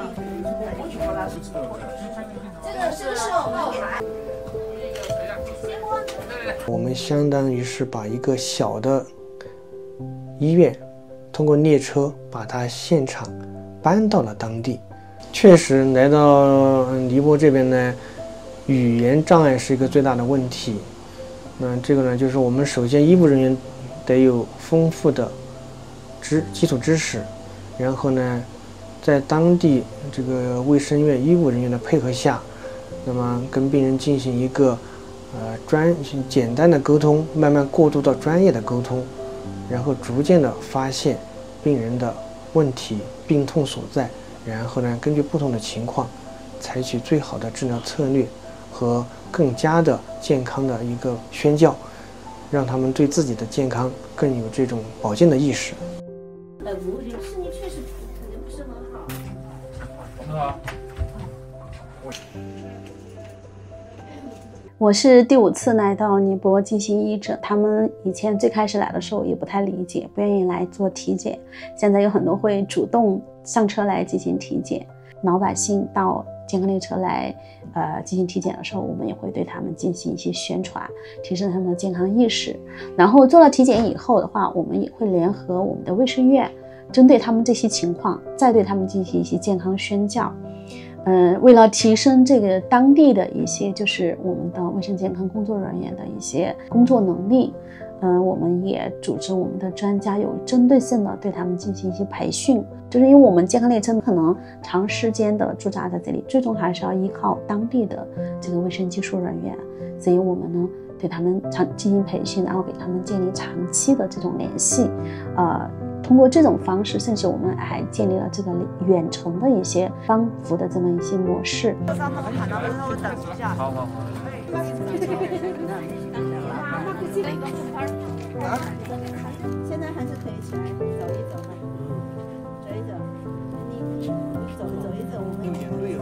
我们给他。我们相当于是把一个小的医院，通过列车把它现场搬到了当地。确实来到尼泊这边呢，语言障碍是一个最大的问题。那这个呢，就是我们首先医务人员得有丰富的知基础知识，然后呢，在当地这个卫生院医务人员的配合下，那么跟病人进行一个呃专简单的沟通，慢慢过渡到专业的沟通，然后逐渐的发现病人的问题、病痛所在。然后呢，根据不同的情况，采取最好的治疗策略和更加的健康的一个宣教，让他们对自己的健康更有这种保健的意识。呃，无视我。是第五次来到尼泊进行医诊，他们以前最开始来的时候也不太理解，不愿意来做体检，现在有很多会主动。上车来进行体检，老百姓到健康列车来，呃，进行体检的时候，我们也会对他们进行一些宣传，提升他们的健康意识。然后做了体检以后的话，我们也会联合我们的卫生院，针对他们这些情况，再对他们进行一些健康宣教。嗯，为了提升这个当地的一些，就是我们的卫生健康工作人员的一些工作能力。嗯，我们也组织我们的专家有针对性的对他们进行一些培训，就是因为我们健康列车可能长时间的驻扎在这里，最终还是要依靠当地的这个卫生技术人员，所以我们呢对他们长进行培训，然后给他们建立长期的这种联系，呃，通过这种方式，甚至我们还建立了这个远程的一些帮扶的这么一些模式。现在还是可以起来走一走嘛，走一走，你走走一走，我们。